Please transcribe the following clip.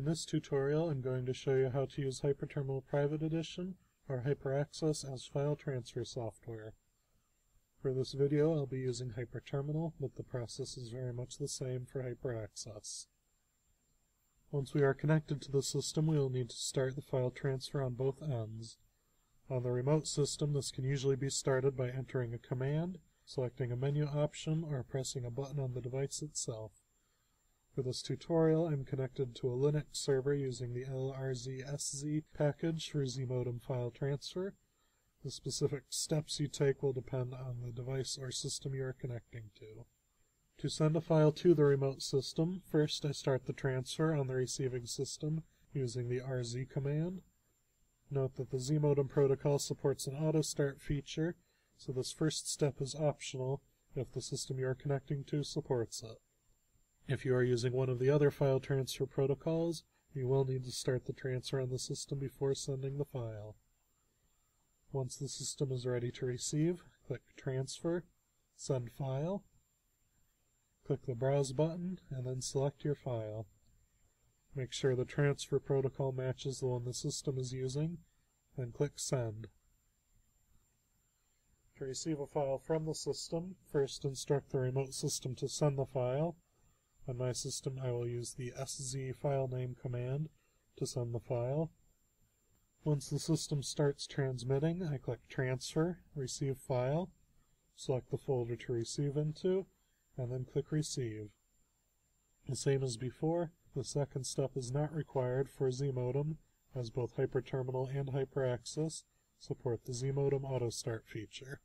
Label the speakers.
Speaker 1: In this tutorial I'm going to show you how to use HyperTerminal Private Edition or HyperAccess as file transfer software. For this video I'll be using HyperTerminal, but the process is very much the same for HyperAccess. Once we are connected to the system we will need to start the file transfer on both ends. On the remote system this can usually be started by entering a command, selecting a menu option, or pressing a button on the device itself. For this tutorial, I'm connected to a Linux server using the LRZSZ package for ZModem file transfer. The specific steps you take will depend on the device or system you are connecting to. To send a file to the remote system, first I start the transfer on the receiving system using the RZ command. Note that the ZModem protocol supports an auto start feature, so this first step is optional if the system you are connecting to supports it. If you are using one of the other file transfer protocols, you will need to start the transfer on the system before sending the file. Once the system is ready to receive, click Transfer, Send File, click the Browse button, and then select your file. Make sure the transfer protocol matches the one the system is using, then click Send. To receive a file from the system, first instruct the remote system to send the file, on my system, I will use the sz file name command to send the file. Once the system starts transmitting, I click Transfer, Receive File, select the folder to receive into, and then click Receive. The same as before, the second step is not required for ZModem, as both HyperTerminal and HyperAccess support the ZModem Auto Start feature.